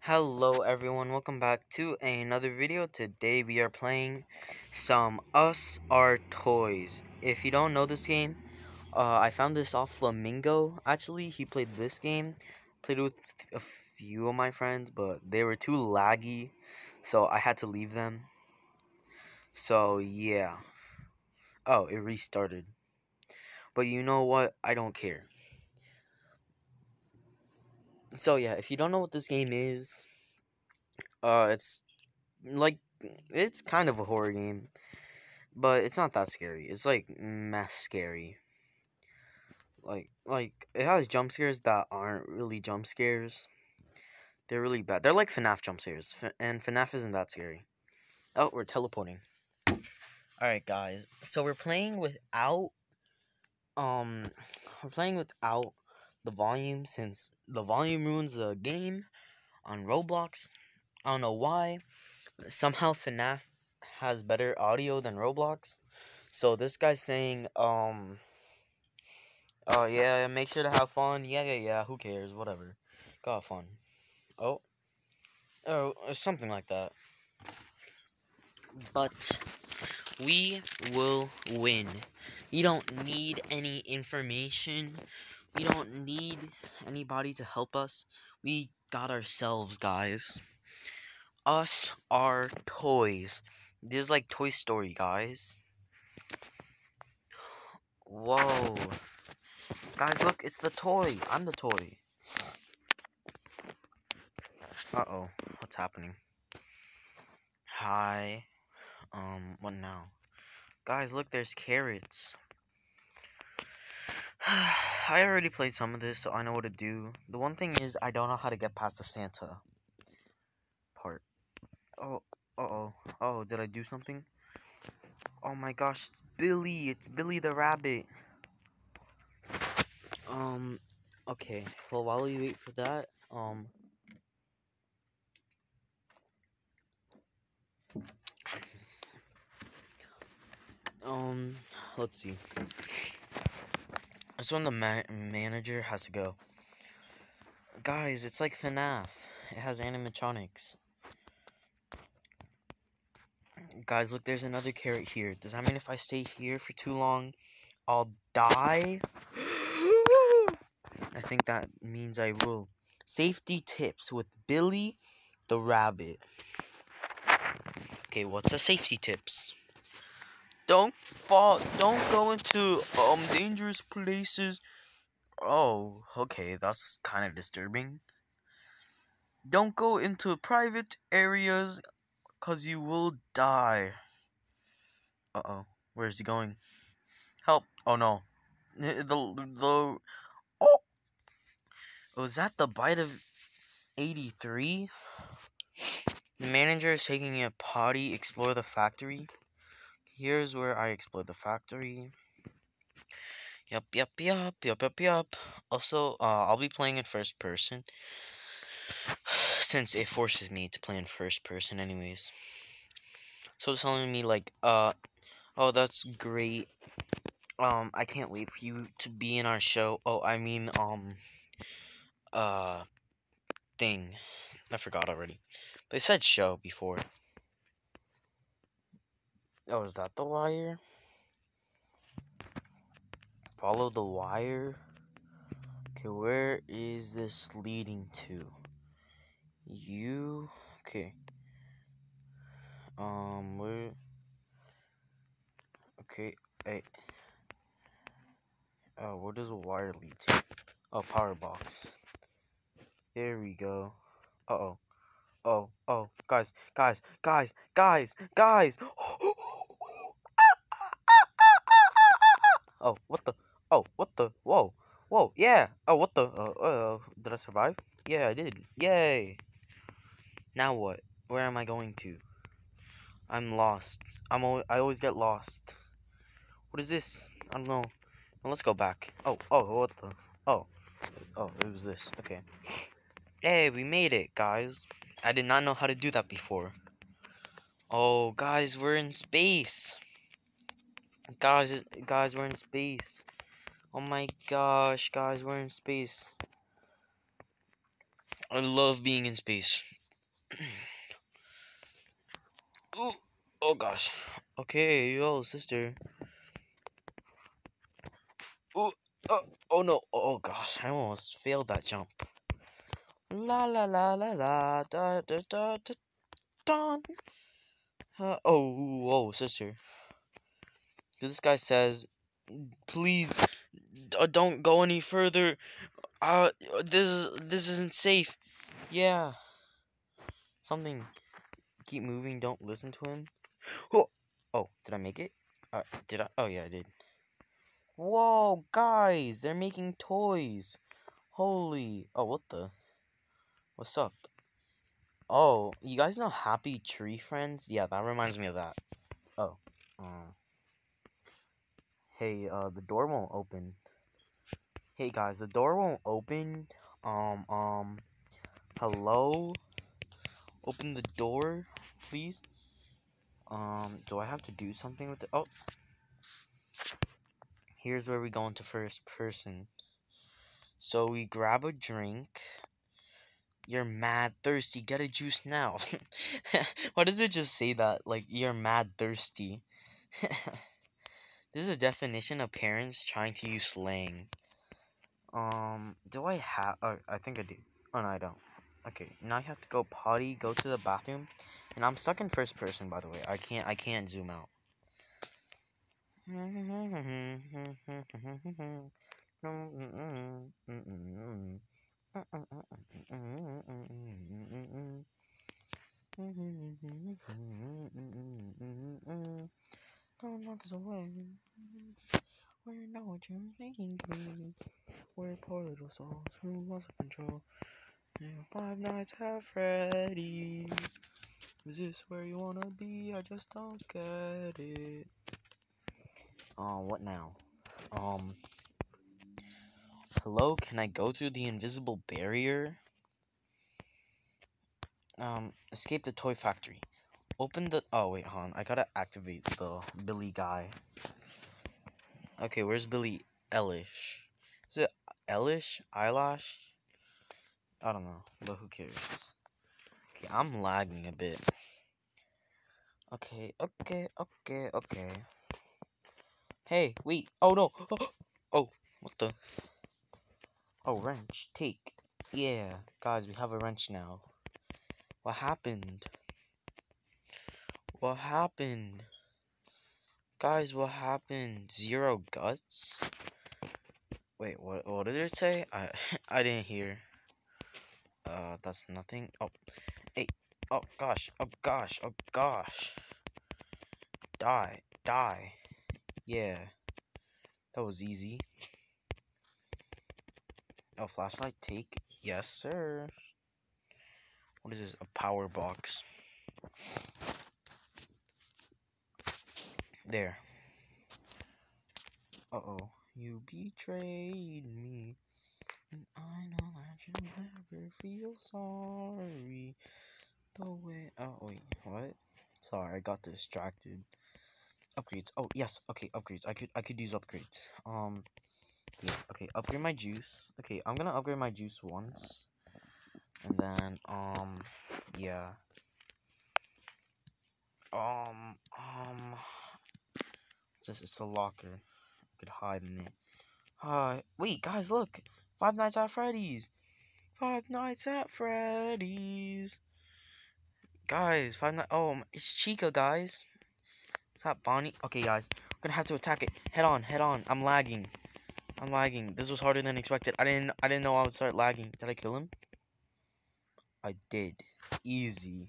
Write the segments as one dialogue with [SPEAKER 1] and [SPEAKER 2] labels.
[SPEAKER 1] Hello everyone, welcome back to another video. Today we are playing some Us Are Toys. If you don't know this game, uh, I found this off Flamingo. Actually, he played this game. Played with a few of my friends, but they were too laggy, so I had to leave them. So yeah. Oh, it restarted. But you know what? I don't care so yeah, if you don't know what this game is, uh, it's like it's kind of a horror game, but it's not that scary. It's like mess scary. Like like it has jump scares that aren't really jump scares. They're really bad. They're like FNAF jump scares, F- and FNAF isn't that scary. Oh, we're teleporting. All right, guys. So we're playing without um we're playing without the volume since the volume ruins the game on Roblox. I don't know why. Somehow FNAF has better audio than Roblox. So this guy's saying, um, oh uh, yeah, make sure to have fun. Yeah, yeah, yeah. Who cares? Whatever. Go have fun. Oh, oh, something like that. But we will win. You don't need any information we don't need anybody to help us. We got ourselves, guys. Us are toys. This is like Toy Story, guys. Whoa. Guys, look, it's the toy. I'm the toy. Uh-oh. What's happening? Hi. Um, what now? Guys, look, there's carrots. I already played some of this, so I know what to do. The one thing is, I don't know how to get past the Santa part. Oh, uh oh. Oh, did I do something? Oh my gosh, it's Billy. It's Billy the Rabbit. Um, okay. Well, while we wait for that, um. Um, let's see. This one the ma manager has to go. Guys, it's like FNAF. It has animatronics. Guys, look, there's another carrot here. Does that mean if I stay here for too long, I'll die? I think that means I will. Safety tips with Billy the Rabbit. Okay, what's the safety tips? Don't fall. Don't go into um dangerous places. Oh, okay, that's kind of disturbing. Don't go into private areas, cause you will die. Uh oh, where's he going? Help! Oh no, the the oh. Was oh, that the bite of eighty three? The manager is taking a potty. Explore the factory. Here's where I explore the factory. Yup, yup, yup, yup, yup, yup. Also, uh, I'll be playing in first person. Since it forces me to play in first person anyways. So it's telling me like, uh, oh, that's great. Um, I can't wait for you to be in our show. Oh, I mean, um, uh, thing. I forgot already. But it said show before. Oh, is that the wire? Follow the wire. Okay, where is this leading to? You okay? Um, where? Okay, hey. Oh, where does the wire lead to? Oh, power box. There we go. Uh oh. Oh, oh, guys, guys, guys, guys, guys. Oh, what the? Oh, what the? Whoa. Whoa, yeah. Oh, what the? Uh, uh, did I survive? Yeah, I did. Yay. Now what? Where am I going to? I'm lost. I'm always, I always get lost. What is this? I don't know. Well, let's go back. Oh, oh, what the? Oh. Oh, it was this. Okay. Hey, we made it, guys. I did not know how to do that before. Oh, guys, we're in space. Guys, guys, we're in space. Oh my gosh, guys, we're in space. I love being in space. Ooh, oh gosh. Okay, yo, sister. Ooh, oh, oh no. Oh gosh, I almost failed that jump. La la la la la da da da da dun. Uh, oh, whoa, sister. This guy says, please uh, don't go any further. Uh, this this isn't safe. Yeah. Something. Keep moving. Don't listen to him. Oh, oh, did I make it? Uh, did I? Oh yeah, I did. Whoa, guys, they're making toys. Holy. Oh, what the? What's up? Oh, you guys know Happy Tree Friends? Yeah, that reminds me of that. Oh. Hey, uh, the door won't open. Hey guys, the door won't open. Um, um, hello? Open the door, please. Um, do I have to do something with it? Oh. Here's where we go into first person. So we grab a drink. You're mad thirsty. Get a juice now. Why does it just say that? Like, you're mad thirsty. this is a definition of parents trying to use slang. Um, do I have... Oh, I think I do. Oh, no, I don't. Okay, now I have to go potty, go to the bathroom. And I'm stuck in first person, by the way. I can't, I can't zoom out. Don't knock us away. We know what you're thinking. We're poor little souls who lost control. Five Nights at Freddy's. Is this where you wanna be? I just don't get it. Oh, what now? Um. Hello, can I go through the invisible barrier? Um, escape the toy factory. Open the. Oh, wait, hon. I gotta activate the Billy guy. Okay, where's Billy Eilish? Is it Eilish? Eyelash? I don't know, but who cares? Okay, I'm lagging a bit. Okay, okay, okay, okay. Hey, wait. Oh no. Oh, what the? Oh, wrench. Take. Yeah, guys, we have a wrench now. What happened? What happened? Guys, what happened? Zero guts? Wait, what what did it say? I I didn't hear. Uh that's nothing. Oh. Hey. Oh gosh. Oh gosh. Oh gosh. Die. Die. Yeah. That was easy. Oh, flashlight take. Yes, sir. What is this? A power box. There. Uh-oh. You betrayed me. And I know that you'll never feel sorry. The way... Oh, wait. What? Sorry, I got distracted. Upgrades. Oh, yes. Okay, upgrades. I could I could use upgrades. Um... Yeah, okay, upgrade my juice. Okay, I'm gonna upgrade my juice once. And then, um... Yeah. Um... Um... Just it's a locker. I could hide in it. Hi. Wait, guys, look. Five Nights at Freddy's. Five Nights at Freddy's. Guys, Five Nights. Oh, it's Chica, guys. Is that Bonnie? Okay, guys. We're gonna have to attack it. Head on, head on. I'm lagging. I'm lagging. This was harder than expected. I didn't. I didn't know I would start lagging. Did I kill him? I did. Easy.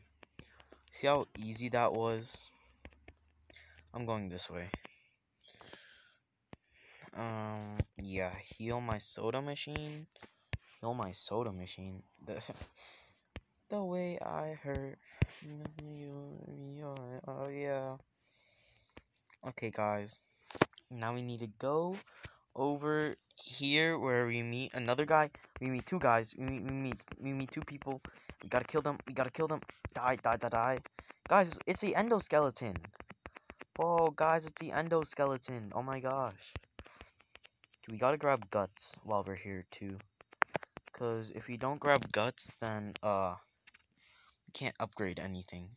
[SPEAKER 1] See how easy that was? I'm going this way. Um, yeah, heal my soda machine. Heal my soda machine. The, the way I hurt. Oh, yeah. Okay, guys. Now we need to go over here where we meet another guy. We meet two guys. We meet, we meet, we meet two people. We gotta kill them. We gotta kill them. Die, die, die, die. Guys, it's the endoskeleton. Oh, guys, it's the endoskeleton. Oh my gosh. We gotta grab guts while we're here too. Cause if we don't grab guts, then uh, we can't upgrade anything.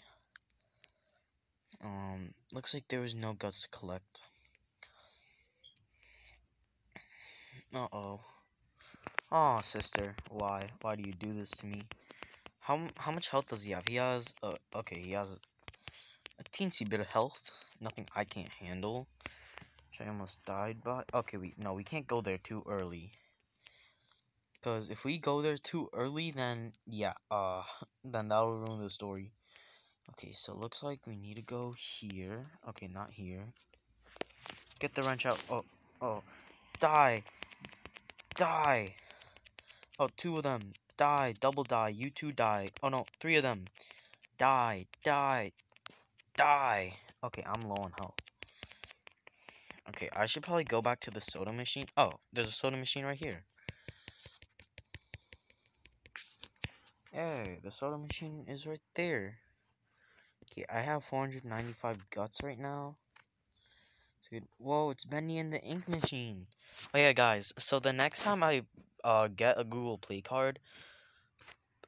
[SPEAKER 1] Um, looks like there was no guts to collect. Uh-oh. Oh, sister, why? Why do you do this to me? How how much health does he have? He has, uh, okay, he has a, a teensy bit of health. Nothing I can't handle. I almost died by. Okay, we no, we can't go there too early. Because if we go there too early, then, yeah, uh, then that'll ruin the story. Okay, so looks like we need to go here. Okay, not here. Get the wrench out. Oh, oh. Die. Die. Oh, two of them. Die. Double die. You two die. Oh, no. Three of them. Die. Die. Die. Okay, I'm low on health. Okay, I should probably go back to the soda machine. Oh, there's a soda machine right here. Hey, the soda machine is right there. Okay, I have 495 guts right now. Dude, whoa, it's Bendy in the ink machine. Oh yeah, guys. So the next time I uh get a Google Play card,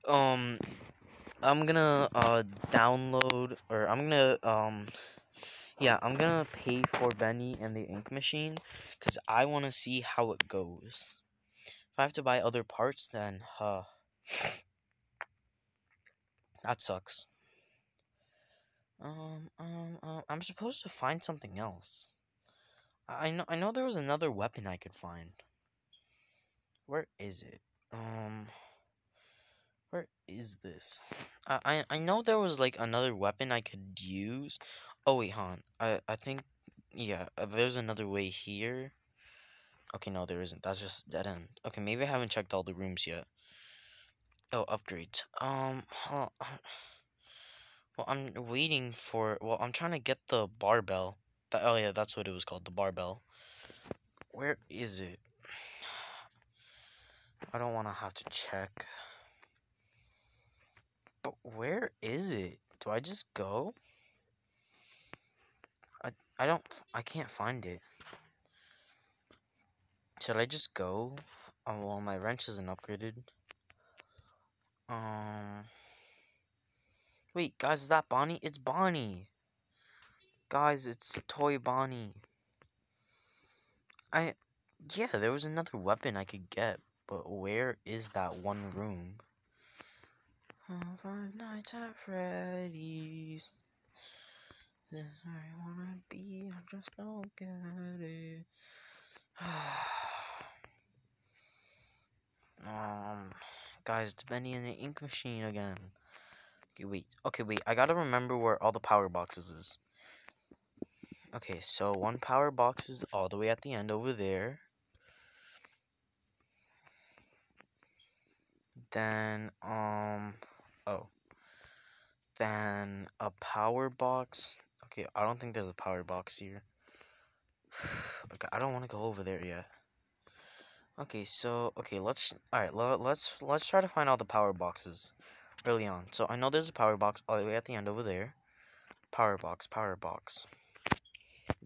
[SPEAKER 1] um, I'm gonna uh download or I'm gonna um, yeah, I'm gonna pay for Bendy and the ink machine because I want to see how it goes. If I have to buy other parts, then huh. that sucks. Um, um, um, I'm supposed to find something else. I know, I know there was another weapon I could find. Where is it? Um, where is this? I, I, I know there was like another weapon I could use. Oh wait, hon. I, I think, yeah, uh, there's another way here. Okay, no, there isn't. That's just dead end. Okay, maybe I haven't checked all the rooms yet. Oh, upgrades. Um, huh, well, I'm waiting for. Well, I'm trying to get the barbell. Oh yeah, that's what it was called, the barbell. Where is it? I don't want to have to check. But where is it? Do I just go? I don't I can't find it. Should I just go? Oh well, my wrench isn't upgraded. Um. Wait, guys, is that Bonnie? It's Bonnie. Guys, it's Toy Bonnie. I, yeah, there was another weapon I could get, but where is that one room? Five Nights at Freddy's. This I wanna be, I just don't get it. um, guys, it's Bendy in the ink machine again. Okay, wait. Okay, wait. I gotta remember where all the power boxes is. Okay, so one power box is all the way at the end over there. Then, um, oh. Then a power box. Okay, I don't think there's a power box here. okay, I don't want to go over there yet. Okay, so okay, let's all right. Let's let's try to find all the power boxes early on. So I know there's a power box all the way at the end over there. Power box, power box.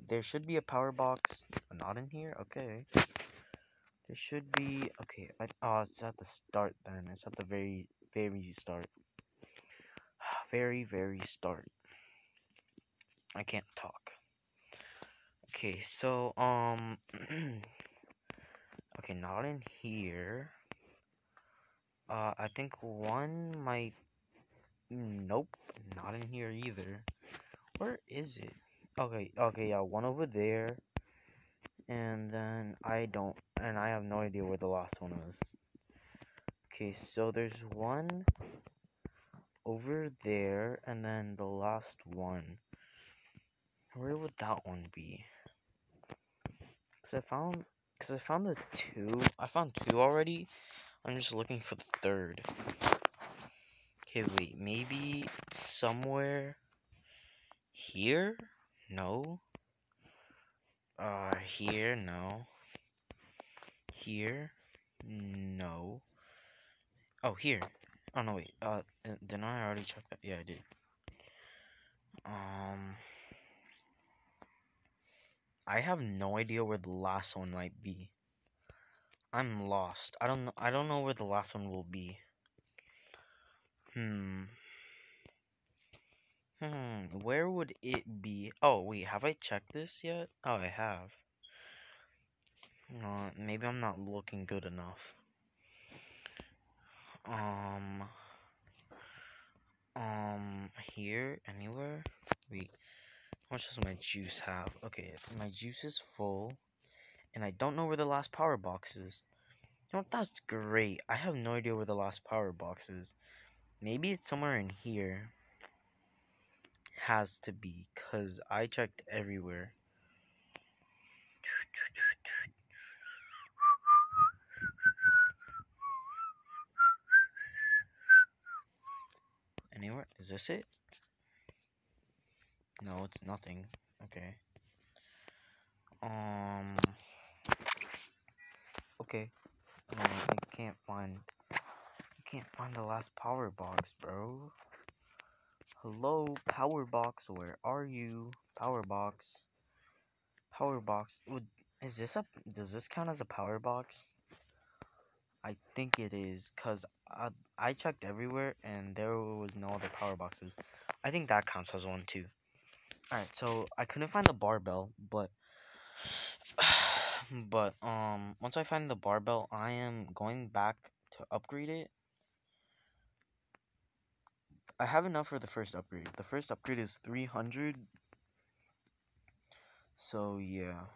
[SPEAKER 1] There should be a power box. Not in here? Okay. There should be... Okay, I, oh, it's at the start then. It's at the very, very start. very, very start. I can't talk. Okay, so, um... okay, not in here. Uh, I think one might... Nope, not in here either. Where is it? Okay, okay, yeah, one over there. And then I don't, and I have no idea where the last one is. Okay, so there's one over there, and then the last one. Where would that one be? Cause I found, cause I found the two. I found two already. I'm just looking for the third. Okay, wait, maybe somewhere here? No. Uh, here? No. Here? No. Oh, here. Oh, no, wait. Uh, didn't I already check that? Yeah, I did. Um... I have no idea where the last one might be. I'm lost. I don't know. I don't know where the last one will be. Hmm. Hmm. Where would it be? Oh wait, have I checked this yet? Oh, I have. No, maybe I'm not looking good enough. Um. Um. Here, anywhere? Wait. How much does my juice have? Okay, my juice is full and I don't know where the last power box is. You know, that's great. I have no idea where the last power box is. Maybe it's somewhere in here. Has to be, because I checked everywhere. Anywhere? Is this it? No, it's nothing. Okay. Um. Okay. Um, I can't find. I can't find the last power box, bro. Hello, power box. Where are you, power box? Power box. Would is this a? Does this count as a power box? I think it is, cause I I checked everywhere and there was no other power boxes. I think that counts as one too. Alright, so I couldn't find the barbell, but but um once I find the barbell, I am going back to upgrade it. I have enough for the first upgrade. The first upgrade is 300. So yeah.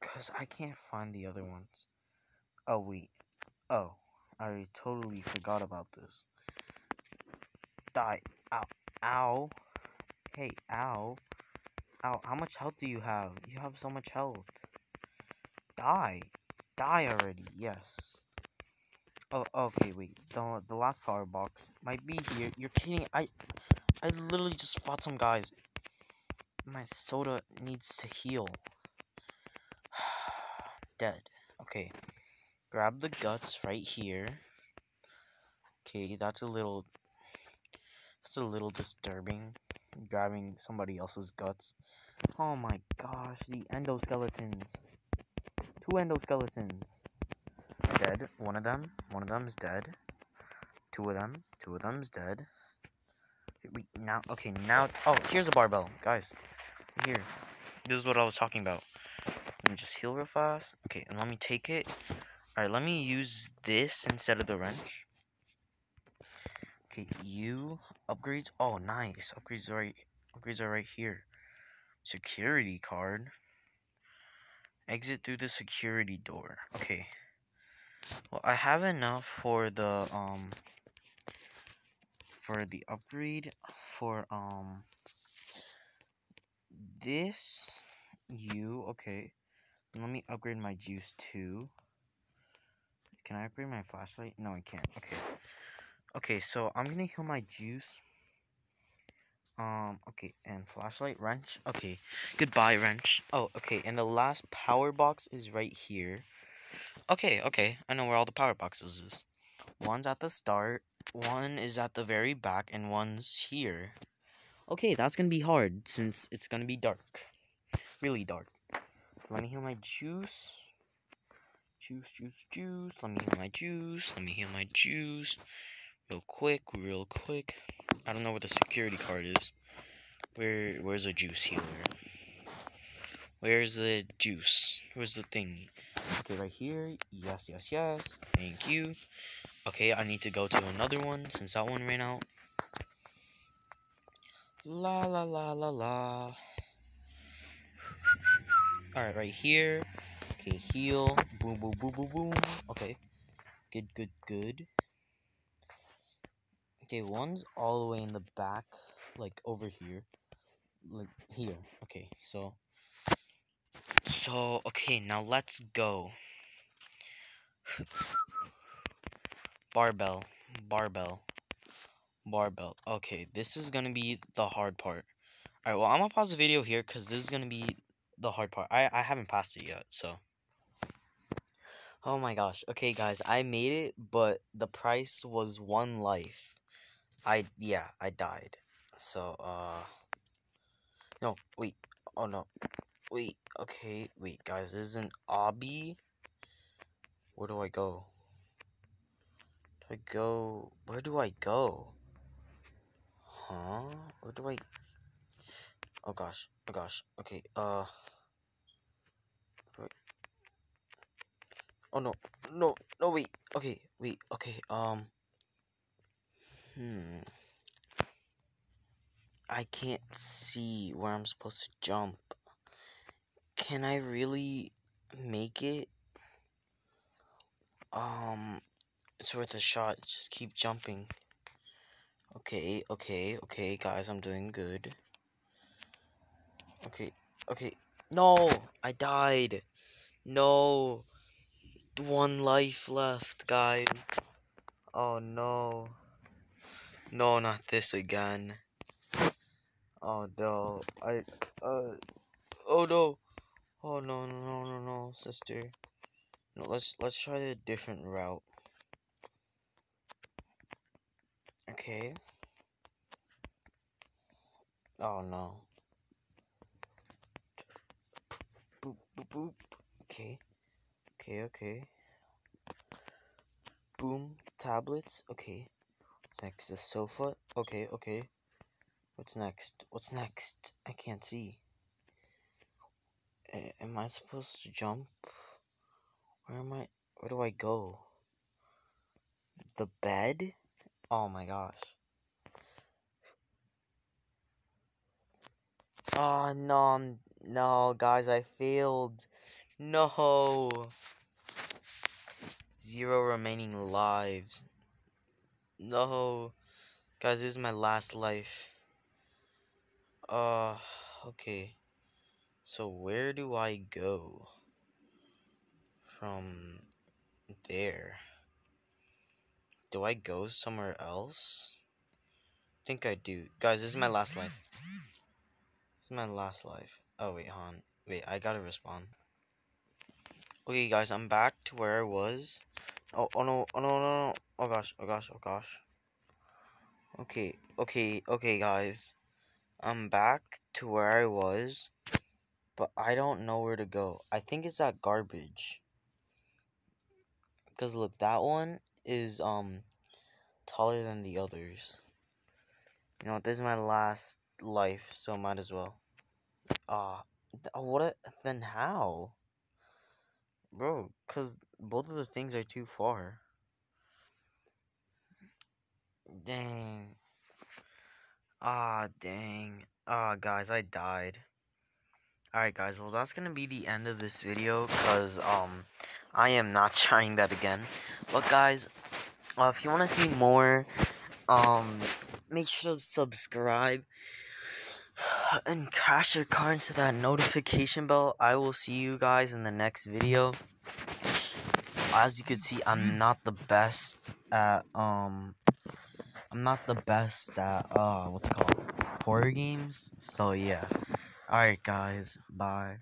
[SPEAKER 1] Cuz I can't find the other ones. Oh wait. Oh, I totally forgot about this. Die. Ow. Ow. Hey, ow. Ow. How much health do you have? You have so much health. Die. Die already. Yes. Oh, okay, wait. The, the last power box might be here. You're kidding. I, I literally just fought some guys. My soda needs to heal. Dead. Okay. Grab the guts right here. Okay, that's a little it's a little disturbing, grabbing somebody else's guts. Oh my gosh, the endoskeletons. Two endoskeletons. Dead. One of them. One of them's dead. Two of them. Two of them's dead. We now. Okay, now. Oh, here's a barbell, guys. Here. This is what I was talking about. Let me just heal real fast. Okay, and let me take it. Alright, let me use this instead of the wrench. Okay, you upgrades. Oh, nice. Upgrades are right. Upgrades are right here. Security card. Exit through the security door. Okay. Well, I have enough for the um for the upgrade for um this you okay. Let me upgrade my juice too. Can I upgrade my flashlight? No, I can't. Okay. Okay, so I'm gonna heal my juice. Um, okay, and flashlight, wrench. Okay, goodbye, wrench. Oh, okay, and the last power box is right here. Okay, okay, I know where all the power boxes is. One's at the start, one is at the very back, and one's here. Okay, that's gonna be hard since it's gonna be dark. Really dark. Let me heal my juice. Juice, juice, juice. Let me heal my juice. Let me heal my juice real quick, real quick. I don't know where the security card is. Where where's the juice healer? Where's the juice? Where's the thing? Okay, right here. Yes, yes, yes. Thank you. Okay, I need to go to another one since that one ran out. La la la la la. Alright, right here. Okay, heal. Boom, boom, boom, boom, boom. Okay. Good, good, good. Okay, one's all the way in the back, like over here. Like here. Okay, so so okay, now let's go. barbell, barbell, barbell. Okay, this is gonna be the hard part. Alright, well I'm gonna pause the video here because this is gonna be the hard part. I, I haven't passed it yet, so. Oh my gosh. Okay, guys, I made it, but the price was one life. I yeah, I died. So uh no, wait. Oh no. Wait. okay. Wait, guys, this is an obby. Where do I go? Do I go? Where do I go? Huh? Where do I? Oh gosh. Oh gosh. Okay. Uh. Oh no. No. No. Wait. Okay. Wait. Okay. Um. Hmm. I can't see where I'm supposed to jump. Can I really make it? Um, it's worth a shot. Just keep jumping. Okay, okay, okay, guys, I'm doing good. Okay, okay. No, I died. No. One life left, guys. Oh no. No, not this again. Oh no. I uh oh no. Oh no no no no no sister. No, let's let's try a different route. Okay. Oh no. Boop boop boop. Okay. Okay, okay. Boom. Tablets. Okay. Next? The sofa. Okay, okay. What's next? What's next? I can't see. A am I supposed to jump? Where am I? Where do I go? The bed? Oh my gosh. Ah, oh no, no, guys, I failed. No. Zero remaining lives. No. Guys, this is my last life. Uh, okay. So where do I go? From there. Do I go somewhere else? I think I do. Guys, this is my last life. This is my last life. Oh, wait, hon. Wait, I gotta respond. Okay, guys, I'm back to where I was. Oh, oh no, oh no, no, no. Oh gosh, oh gosh, oh gosh. Okay, okay, okay, guys. I'm back to where I was, but I don't know where to go. I think it's that garbage. Because look, that one is, um, taller than the others. You know, this is my last life, so might as well. Ah, uh, what, a, then how? Bro, because both of the things are too far. Dang. Ah, dang. Ah, guys, I died. Alright, guys, well, that's gonna be the end of this video, because, um, I am not trying that again. But, guys, uh, if you want to see more, um, make sure to subscribe and crash your car into that notification bell. I will see you guys in the next video. As you can see, I'm not the best at, um, I'm not the best at, uh, what's it called, horror games. So, yeah. Alright, guys. Bye.